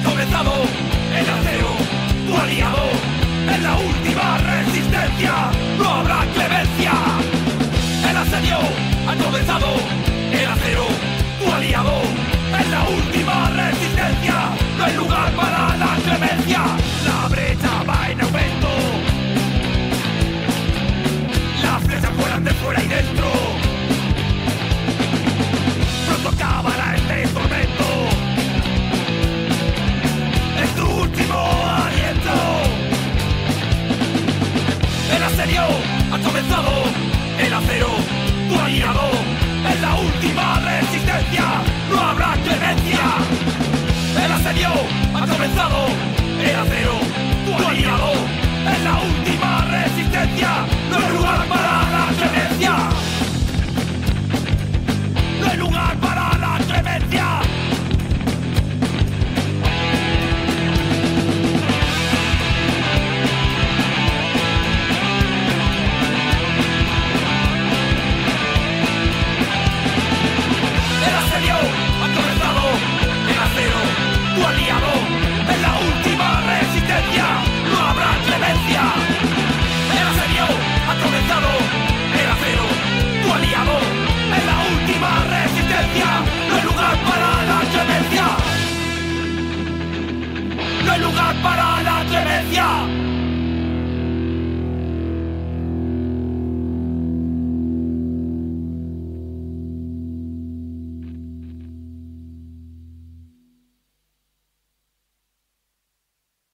ha comenzado el acero, tu aliado, en la última resistencia, no habrá clemencia. El asedio ha comenzado, el acero, tu aliado, en la última resistencia, no hay lugar para la clemencia, la brecha va en aumento. Las flechas vuelan de fuera y dentro. acero guainado. En la última resistencia no habrá clemencia. El asedio ha comenzado. El acero guainado. En la última resistencia